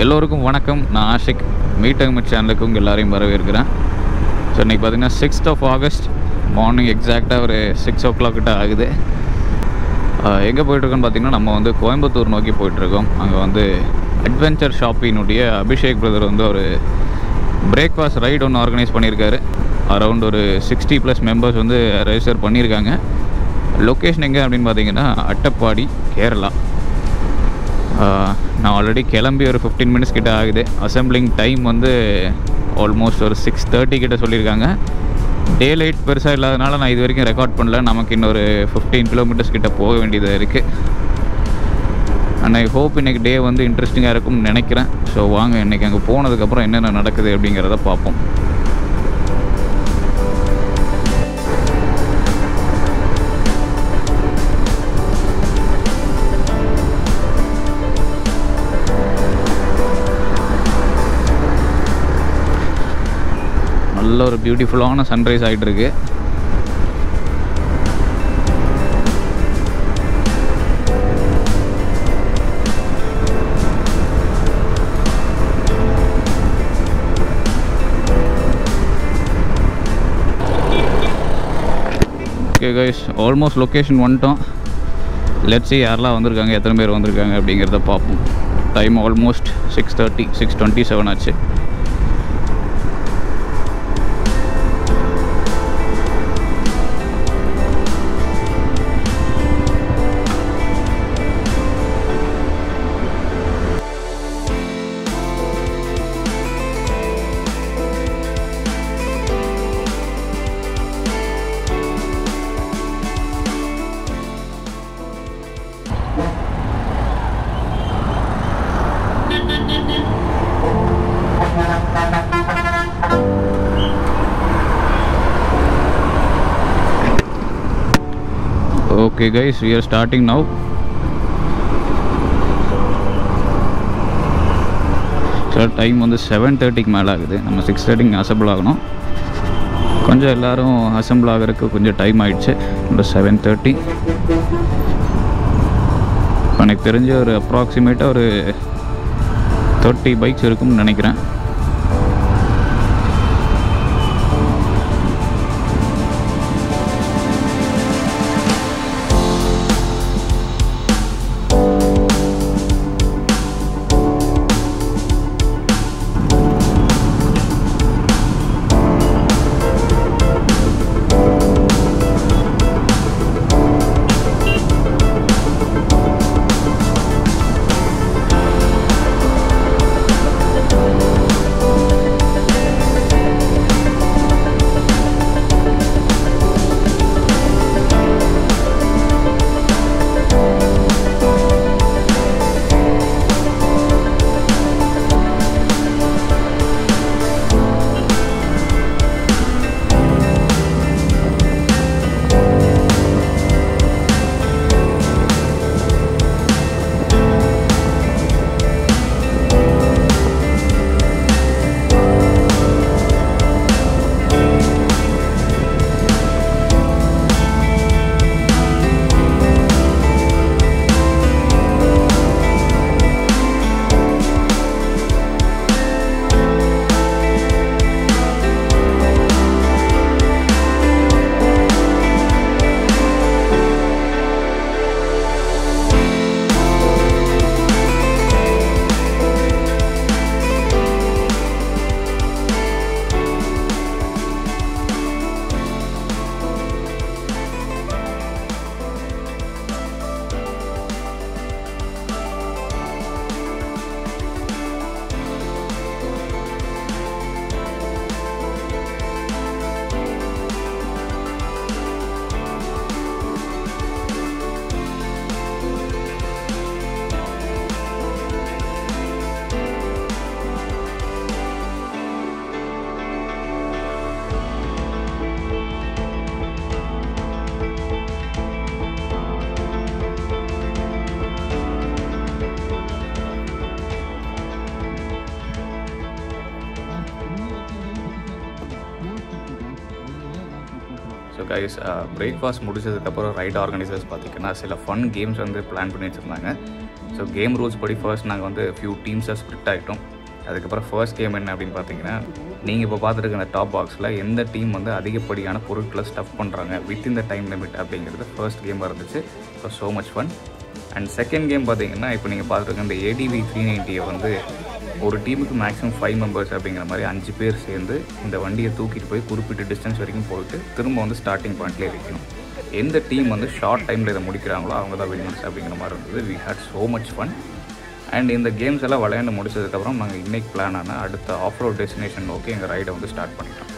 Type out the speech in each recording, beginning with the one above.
எல்லோருக்கும் வணக்கம். நான் ஆஷிக். மீட்டகமிட் சேனலுக்கு உங்கள் எல்லாரையும் வரவேற்கிறேன். ஸோ இன்றைக்கி பார்த்தீங்கன்னா சிக்ஸ்த் ஆஃப் ஆகஸ்ட் மார்னிங் எக்ஸாக்டாக ஒரு சிக்ஸ் ஓ கிளாக் கிட்ட ஆகுது. எங்கே போயிட்டுருக்கோன்னு பார்த்தீங்கன்னா நம்ம வந்து கோயம்புத்தூர் நோக்கி போயிட்டுருக்கோம். அங்கே வந்து அட்வென்ச்சர் ஷாப்பினுடைய அபிஷேக் பிரதர் வந்து ஒரு பிரேக்ஃபாஸ்ட் ரைடு ஒன்று ஆர்கனைஸ் பண்ணியிருக்காரு. அரவுண்ட் ஒரு சிக்ஸ்டி ப்ளஸ் மெம்பர்ஸ் வந்து ரெஜிஸ்டர் பண்ணியிருக்காங்க. லொக்கேஷன் எங்கே அப்படின்னு பார்த்தீங்கன்னா அட்டப்பாடி கேரளா. நான் ஆல்ரெடி கிளம்பி ஒரு ஃபிஃப்டீன் மினிட்ஸ் கிட்ட ஆகுது. அசம்பிளிங் டைம் வந்து ஆல்மோஸ்ட் ஒரு சிக்ஸ் தேர்ட்டி கிட்ட சொல்லியிருக்காங்க. டே லைட் பெருசாக இல்லாதனால நான் இது வரைக்கும் ரெக்கார்ட் பண்ணல. நமக்கு இன்னொரு ஃபிஃப்டீன் கிலோமீட்டர்ஸ் கிட்ட போக வேண்டியதாக இருக்குது அண்ட் ஐ ஹோப் இன்னைக்கு டே வந்து இன்ட்ரெஸ்டிங்காக இருக்கும்னு நினைக்கிறேன். ஸோ வாங்க இன்றைக்கி அங்கே போனதுக்கப்புறம் என்னென்ன நடக்குது அப்படிங்கிறத பார்ப்போம். நல்ல ஒரு பியூட்டிஃபுல்லான சன்ரைஸ் ஆகிட்டுருக்கு ஓகே கைஸ் ஆல்மோஸ்ட் லொக்கேஷன் வந்துட்டோம். லெட்ஸி யாரெல்லாம் வந்திருக்காங்க எத்தனை பேர் வந்திருக்காங்க அப்படிங்கிறத பார்ப்போம். Time almost six thirty six twenty seven ஆச்சு. Okay guys we are starting now. Sir time வந்து செவன் தேர்ட்டிக்கு மேலே ஆகுது நம்ம சிக்ஸ் தேர்ட்டிக்கு அசம்பிள் ஆகணும். கொஞ்சம் எல்லாரும் அசம்பிள் ஆகிறதுக்கு கொஞ்சம் டைம் ஆயிடுச்சு. இந்த செவன் தேர்ட்டி எனக்கு தெரிஞ்ச ஒரு அப்ராக்சிமேட்டாக ஒரு தேர்ட்டி பைக்ஸ் இருக்கும்னு நினைக்கிறேன். கைஸ் பிரேக்ஃபாஸ்ட் uh, முடிச்சதுக்கப்புறம் ரைட் ஆர்கனைசர்ஸ் பார்த்திங்கன்னா சில ஃபன் கேம்ஸ் வந்து பிளான் பண்ணி வச்சுருந்தாங்க. ஸோ கேம் ரூல்ஸ் படி ஃபர்ஸ்ட் நாங்கள் வந்து ஃபியூ டீம்ஸாக ஸ்ப்ளிட் ஆகிட்டோம் அதுக்கப்புறம் ஃபர்ஸ்ட் கேம் என்ன அப்படின்னு பார்த்தீங்கன்னா நீங்கள் இப்போ பார்த்துருக்க அந்த டாப் பாக்ஸில் எந்த டீம் வந்து அதிகப்படியான பொருட்களை ஸ்டஃப் பண்ணுறாங்க வித் இந்த டைம் லிமிட் அப்படிங்கிறது ஃபர்ஸ்ட் கேமாக இருந்துச்சு. So so much fun and second game பார்த்தீங்கன்னா இப்போ நீங்கள் பார்த்துருக்க இந்த ஏடிவி த்ரீ நைன்ட்டியை வந்து ஒரு டீமுக்கு மேக்ஸிமம் ஃபைவ் மெம்பர்ஸ் அப்படிங்கிற மாதிரி அஞ்சு பேர் சேர்ந்து இந்த வண்டியை தூக்கிட்டு போய் குறிப்பிட்ட டிஸ்டன்ஸ் வரைக்கும் போயிட்டு திரும்ப வந்து ஸ்டார்டிங் பாயிண்ட்லேயே வைக்கணும். எந்த டீம் வந்து ஷார்ட் டைமில் இதை முடிக்கிறாங்களோ அவங்க தான் வின்னர்ஸ் அப்படிங்கிற மாதிரி இருந்தது. We had so much fun and இந்த கேம்ஸ் எல்லாம் விளையாண்டு முடிச்சதுக்கப்புறம் நாங்கள் இன்னைக்கு பிளான் ஆனால் அடுத்த ஆஃப் ரோட் டெஸ்டினேஷன் நோக்கி எங்கள் ரைடை வந்து ஸ்டார்ட் பண்ணிட்டோம்.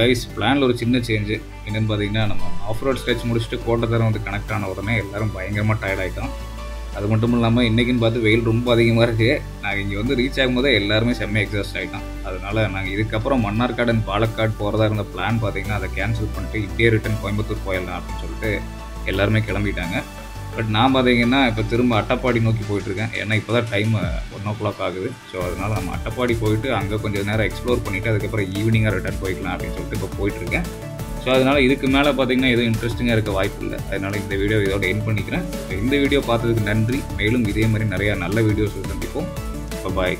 கைஸ் பிளானில் ஒரு சின்ன சேஞ்சு என்னென்னு பார்த்தீங்கன்னா நம்ம ஆஃப் ரோட் ஸ்ட்ரெச் முடிச்சுட்டு கோட்டத்தரம் வந்து கனெக்ட் ஆன உடனே எல்லாரும் பயங்கரமாக டயர்ட் ஆகிட்டோம் அது மட்டும் இல்லாமல் இன்றைக்கின்னு பார்த்து வெயில் ரொம்ப அதிகமாக இருக்குது நாங்கள் இங்கே வந்து ரீச் ஆகும்போதே எல்லாருமே செம்ம எக்ஸாஸ்ட் ஆகிட்டோம் அதனால் நாங்கள் இதுக்கப்புறம் மன்னார்காடு அண்ட் பாலக்காடு போகிறதா இருந்த பிளான் பார்த்தீங்கன்னா அதை கேன்சல் பண்ணிட்டு இப்படியே ரிட்டன் கோயம்புத்தூர் போயிடலாம் அப்படின்னு சொல்லிட்டு எல்லாருமே கிளம்பிட்டாங்க. பட் நான் பார்த்தீங்கன்னா இப்போ திரும்ப அட்டப்பாடி நோக்கி போயிட்டுருக்கேன். ஏன்னா இப்போ தான் டைம் ஒன் ஓ கிளாக் ஆகுது. ஸோ அதனால் நம்ம அட்டப்பாடி போயிட்டு அங்கே கொஞ்சம் நேரம் எக்ஸ்ப்ளோர் பண்ணிவிட்டு அதுக்கப்புறம் ஈவினிங்காக ரிட்டர்ன் போய்க்கலாம் அப்படின்னு சொல்லிட்டு இப்போ போயிட்டுருக்கேன். ஸோ அதனால் இதுக்கு மேலே பார்த்தீங்கன்னா எதுவும் இன்ட்ரெஸ்டிங்காக இருக்க வாய்ப்பு இல்லை. அதனால் இந்த வீடியோ இதோட என் பண்ணிக்கிறேன். இந்த வீடியோ பார்த்ததுக்கு நன்றி. மேலும் இதே மாதிரி நிறையா நல்ல வீடியோஸ் சந்திப்போம். பாய்